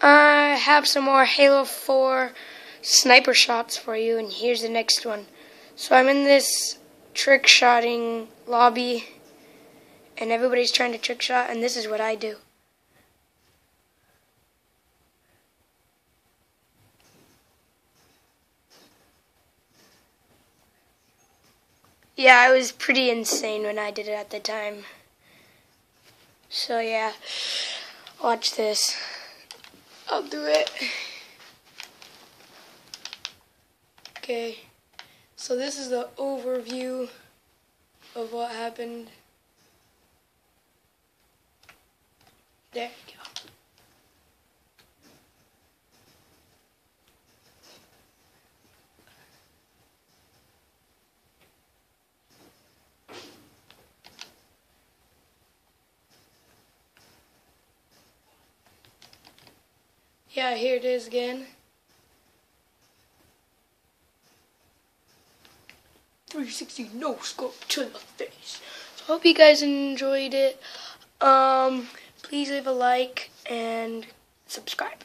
I have some more Halo 4 sniper shots for you, and here's the next one. So I'm in this trick shotting lobby, and everybody's trying to trick shot, and this is what I do. Yeah, I was pretty insane when I did it at the time. So yeah, watch this. I'll do it. Okay, so this is the overview of what happened. There you go. Yeah, here it is again. Three sixty no scope to the face. So hope you guys enjoyed it. Um, please leave a like and subscribe.